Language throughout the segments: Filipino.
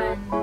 and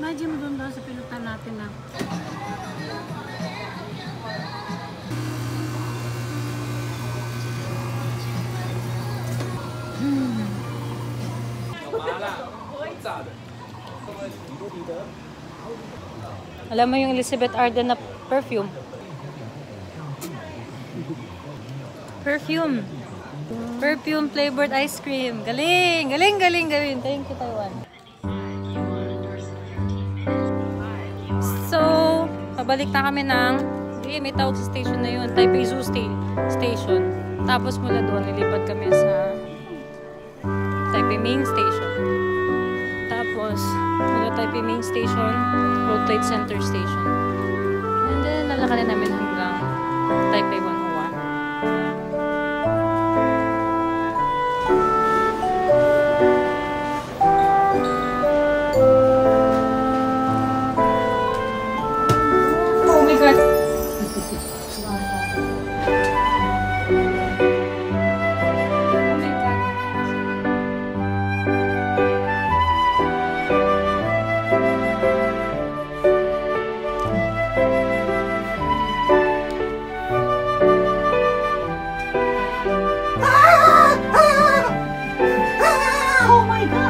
Imagine mo doon doon sa pinutan natin na Alam mo yung Elizabeth Arden na perfume? Perfume. Perfume flavored ice cream. Galing! Galing, galing, galing. Thank you, Taiwan. Pabalik na kami ng eh, may tawag sa station na yun. Taipei Zoo sta- Station. Tapos mula doon, nilipat kami sa Taipei Main Station. Tapos, mula Taipei Main Station, Road Trade Center Station. And then, lalakarin namin hanggang Taipei 101.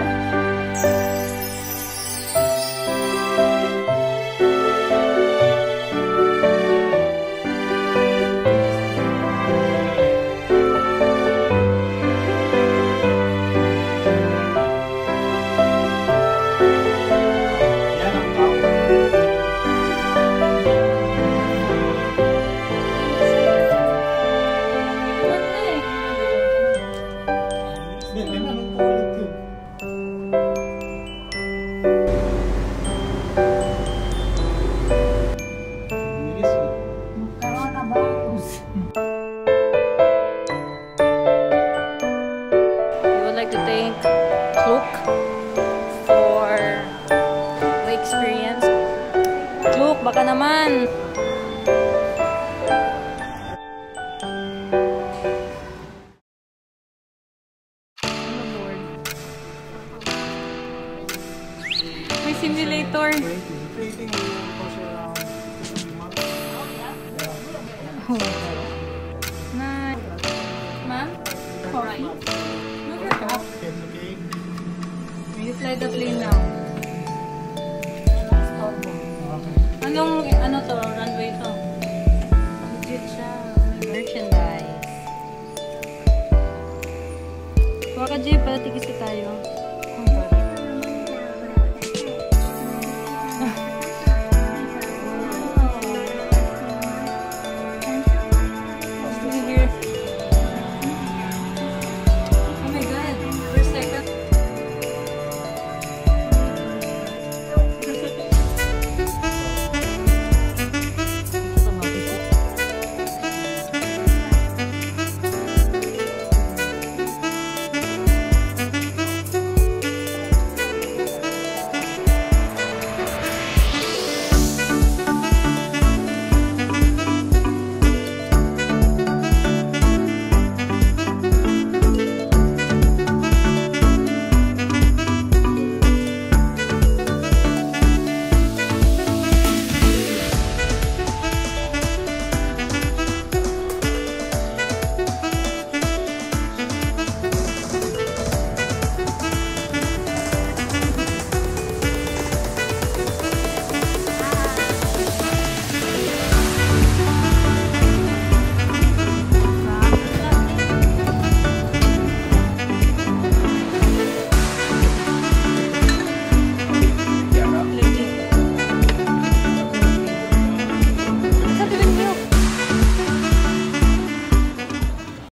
Oh Klook for the experience. Klook, baka naman. May simulator. Rating, rating, kasi around 15 months. Oh. try the play now. Stop. Anong, ano to, runway to? Legit. Merchandise. Waka J, pala tigis tayo.